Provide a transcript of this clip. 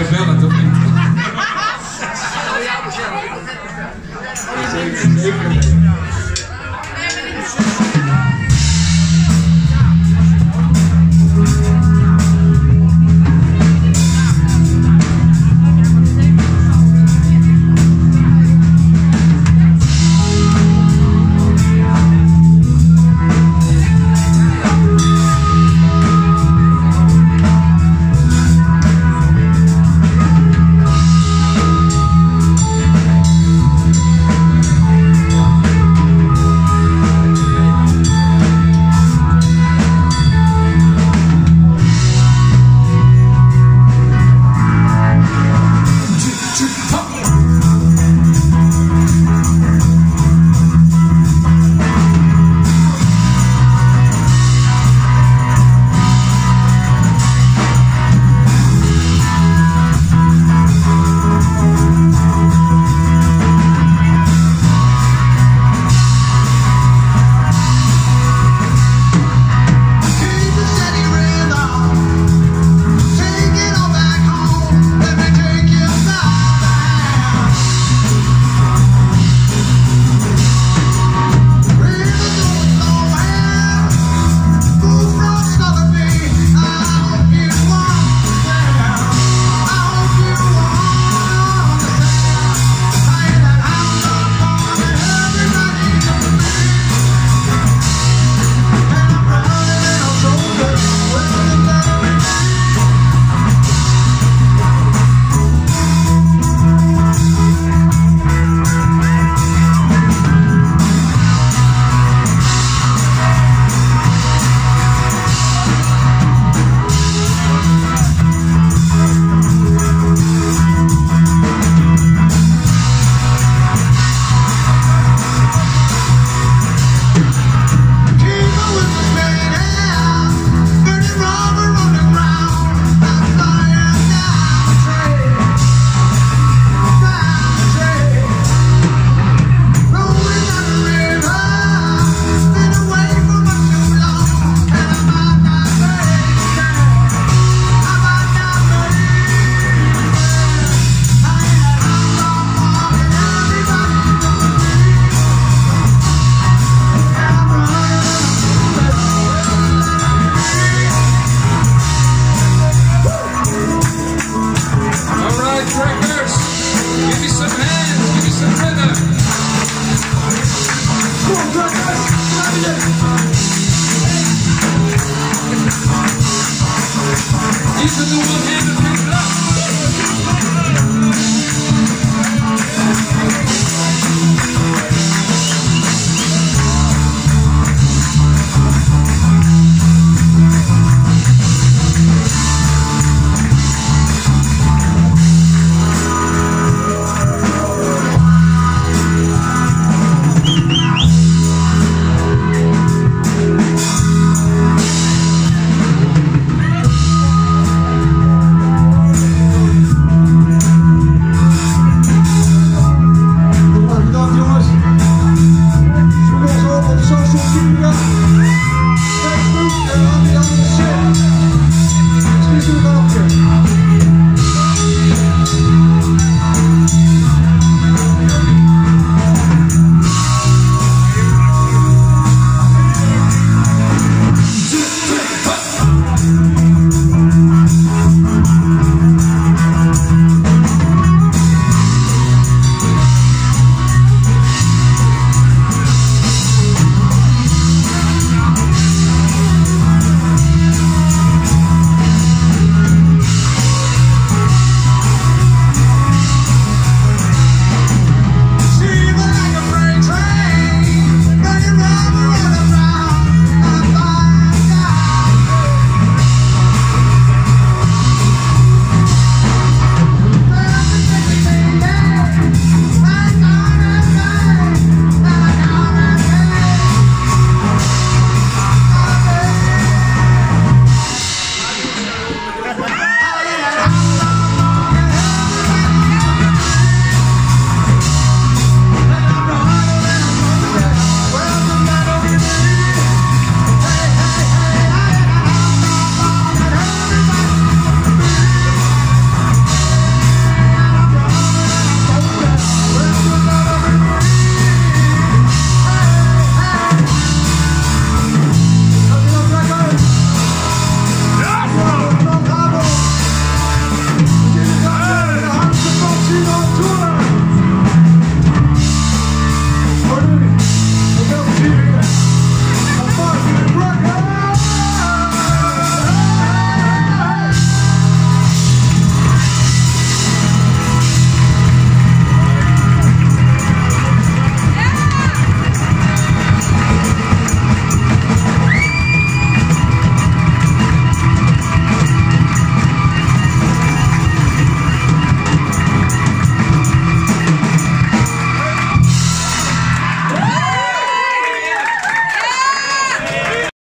Isabela também.